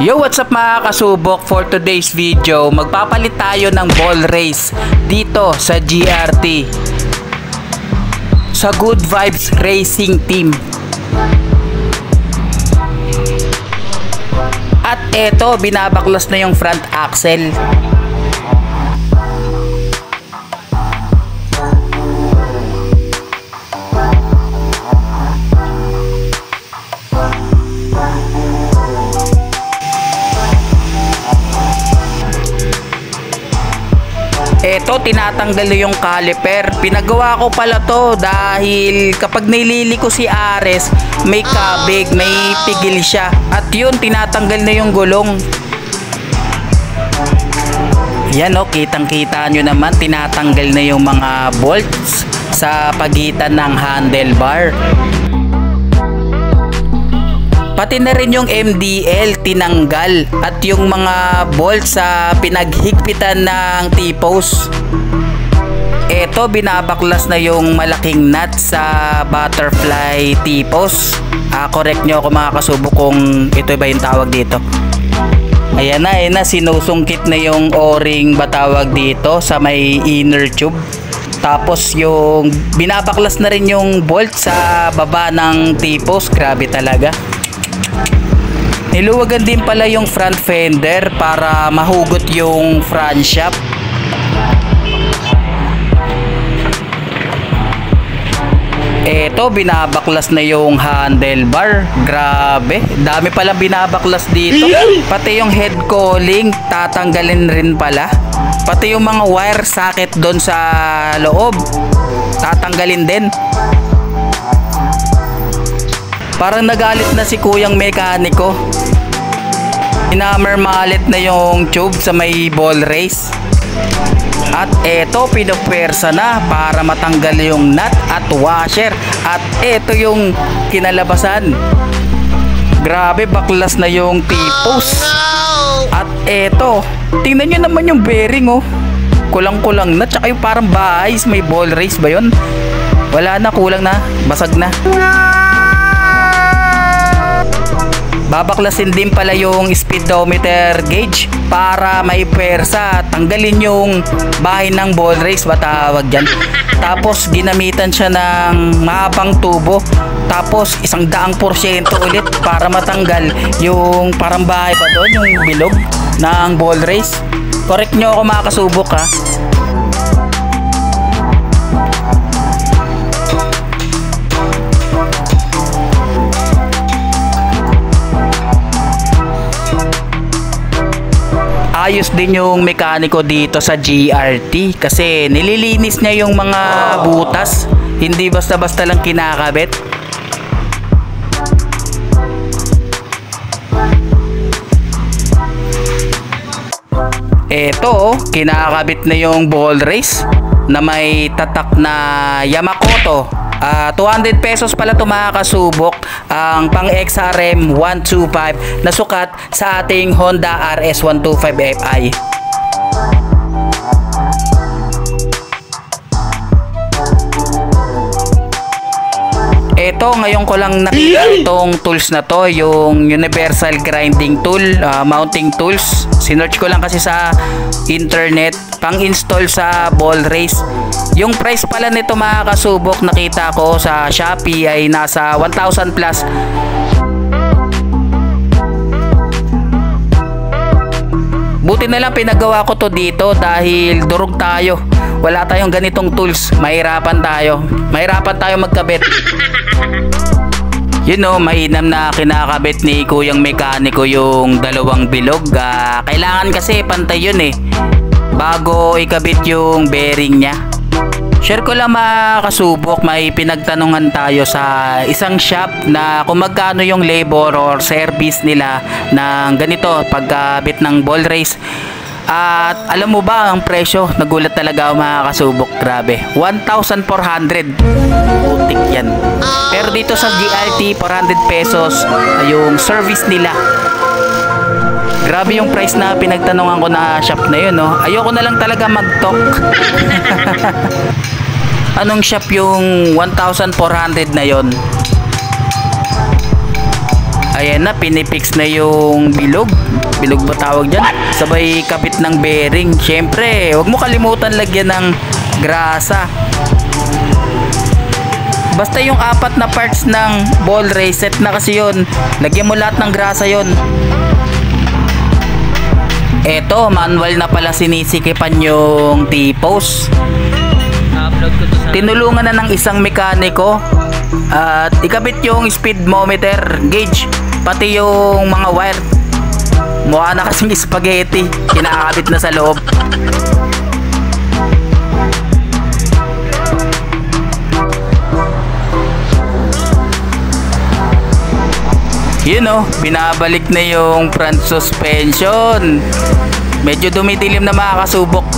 Yo, what's up mga kasubok? For today's video, magpapalit tayo ng ball race dito sa GRT. Sa Good Vibes Racing Team. At eto, binabaklas na yung front axle. Tinatanggal na yung caliper. Pinagawa ko pala to dahil kapag nilili ko si Ares, may kabig, may pigil siya. At yun, tinatanggal na yung gulong. Yan o, kitang kita nyo naman, tinatanggal na yung mga bolts sa pagitan ng handlebar. Pati na rin yung MDL tinanggal at yung mga bolt sa pinaghigpitan ng T-post. Ito binabaklas na yung malaking nut sa butterfly T-post. Ah, correct nyo ako mga kasubo kung ito ba yung tawag dito. Ayan na, ayan na, sinusungkit na yung o-ring batawag dito sa may inner tube. Tapos yung binabaklas na rin yung bolt sa baba ng T-post. Grabe talaga. Niluwagan din pala yung front fender para mahugot yung front shop. Eto, binabaklas na yung handlebar. Grabe, dami pala binabaklas dito. Pati yung head cooling, tatanggalin rin pala. Pati yung mga wire socket doon sa loob, tatanggalin din. Parang nagalit na si kuyang mekaniko. Inamer malit na yung tube sa may ball race. At eto, pinupwersa na para matanggal yung nut at washer. At eto yung kinalabasan. Grabe, baklas na yung T-post. At eto, tingnan nyo naman yung bearing oh. Kulang-kulang na, tsaka yung parang bahay, may ball race ba yun? Wala na, kulang na, basag na. Babaklasin din pala yung speedometer gauge para may pwersa. Tanggalin yung bahay ng ball race, ba tawag dyan. Tapos ginamitan siya ng mahabang tubo. Tapos isang daang porsyento ulit para matanggal yung parang bahay ba doon, yung bilog ng ball race. Correct nyo ako mga kasubok ha. Ayos din yung mekaniko dito sa GRT kasi nililinis niya yung mga butas. Hindi basta-basta lang kinakabit. Eto, kinakabit na yung ball race na may tatak na Yamamoto Uh, 200 pesos pala ito mga kasubok ang pang XRM 125 na sukat sa ating Honda RS 125 Fi. Ito, ngayon ko lang nakita itong tools na to, yung universal grinding tool, uh, mounting tools. Sinearch ko lang kasi sa internet, pang install sa ball race. Yung price pala nito mga kasubok, nakita ko sa Shopee ay nasa 1,000 plus. Buti na lang pinagawa ko to dito dahil durog tayo. Wala tayong ganitong tools. Mahirapan tayo. Mahirapan tayo magkabit. You know, mainam na kinakabit ni kuyang mekaniko yung dalawang bilog. Uh, kailangan kasi pantay yun eh. Bago ikabit yung bearing niya. Share ko lang mga kasubok, may pinagtanungan tayo sa isang shop na kung magkano yung labor or service nila ng ganito pagkabit ng ball race. At alam mo ba ang presyo? Nagulat talaga ako mga kasubok. Grabe. 1,400. Putik yan. Pero dito sa GLT, 400 pesos yung service nila. Grabe yung price na pinagtanungan ko na shop na yun. No? Ayoko na lang talaga mag-talk. Anong shop yung 1,400 na yon? Ayan na, pinipix na yung bilog. Bilog ba tawag dyan? Sabay kapit ng bearing. Siyempre, huwag mo kalimutan lagyan ng grasa. Basta yung apat na parts ng ball race, set na kasi yun. Lagyan mo lahat ng grasa yon. Eto, manual na pala sinisikipan yung T-post. Tinulungan na ng isang mekaniko at ikabit yung speedometer gauge pati yung mga wire. Mukha na kasing spaghetti, kinakabit na sa loob. Yun oh, binabalik na yung front suspension. Medyo dumidilim na mga kasubok.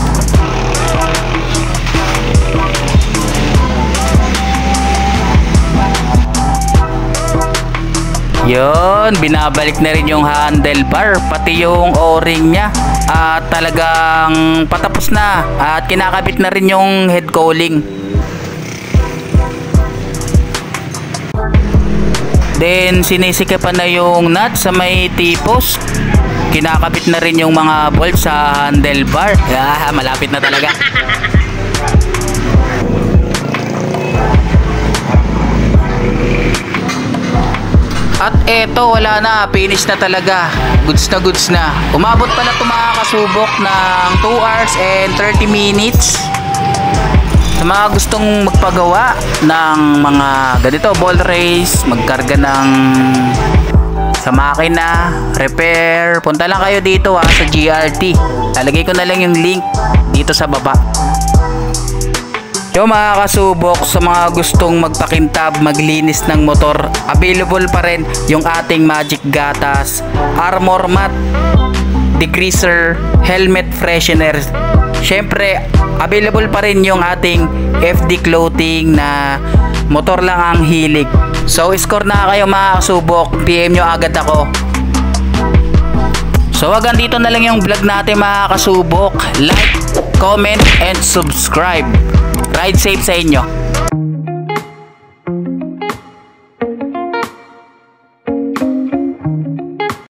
Yun, binabalik na rin yung handlebar, pati yung o-ring niya. At talagang patapos na. At kinakabit na rin yung head cooling. Then, sinisikipan na yung nut sa may tipos. Kinakabit na rin yung mga bolt sa handlebar. Ah, malapit na talaga. At eto, wala na. Finish na talaga. Goods na goods na. Umabot pala ito mga kasubok ng 2 hours and 30 minutes. Sa mga gustong magpagawa ng mga ganito, ball race, magkarga ng sa makina, repair, punta lang kayo dito ha sa GRT. Lalagay ko na lang yung link dito sa baba. Yo mga kasubok, sa mga gustong magpakintab, maglinis ng motor, available pa rin yung ating Magic Gatas, Armor Mat, Degreaser, Helmet Freshener. Syempre, available pa rin yung ating FD Clothing na motor lang ang hilig. So, score na kayo mga kasubok, PM nyo agad ako. So hanggang dito na lang yung vlog natin mga kasubok. Like, comment, and subscribe. Ride safe sa inyo.